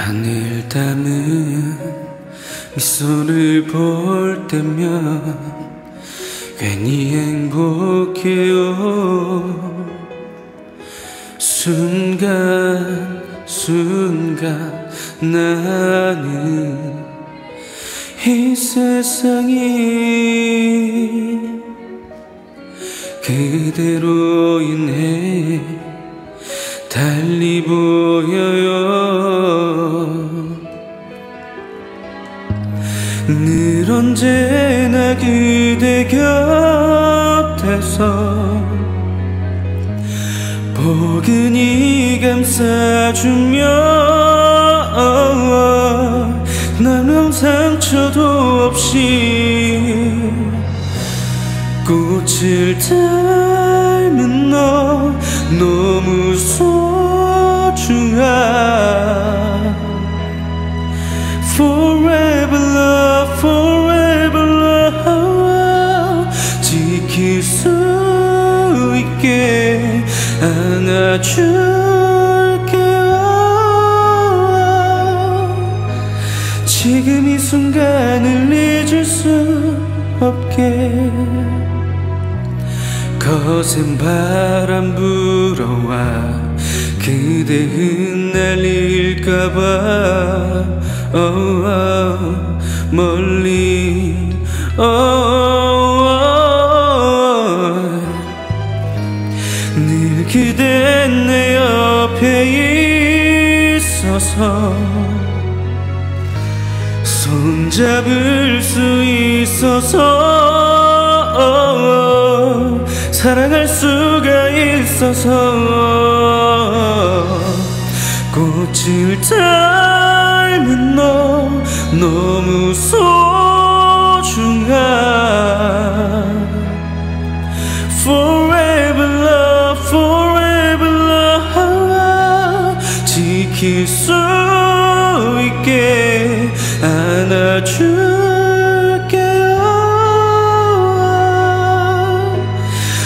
하늘 담은 미소를 볼 때면 괜히 행복해요. 순간 순간 나는 이 세상이 그대로 인 해 달리 늘 언제나 그대 곁에서 포근히 감싸주며 나는 상처도 없이 꽃을 닮 Forever love, forever love. 지킬 수 있게 안아줄게요. 지금 이 순간을 잊을 수 없게. 거센 바람 불어와 그대 흩날릴까봐 oh, oh, 멀리 oh, oh. 늘 그대 내 옆에 있어서 손잡을 수 있어서 사랑할 수가 있어서 꽃을 닮은 너 너무 소중한 Forever love, forever love 지킬 수 있게 안아줄게요.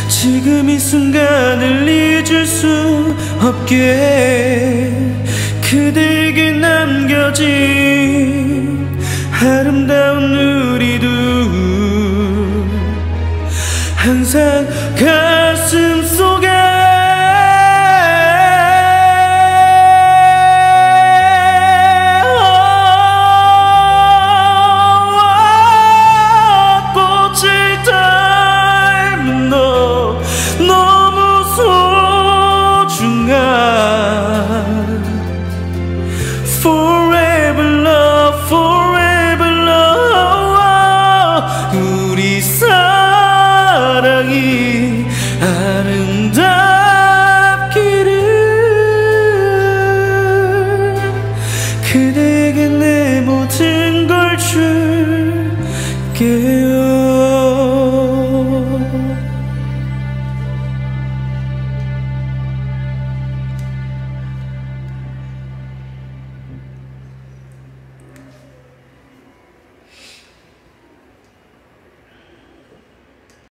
지금 이 순간을 잊을 수 없게 그대에게 남겨진 아름다운 우리도 항상 아름답기를 그대에게 내 모든 걸 줄게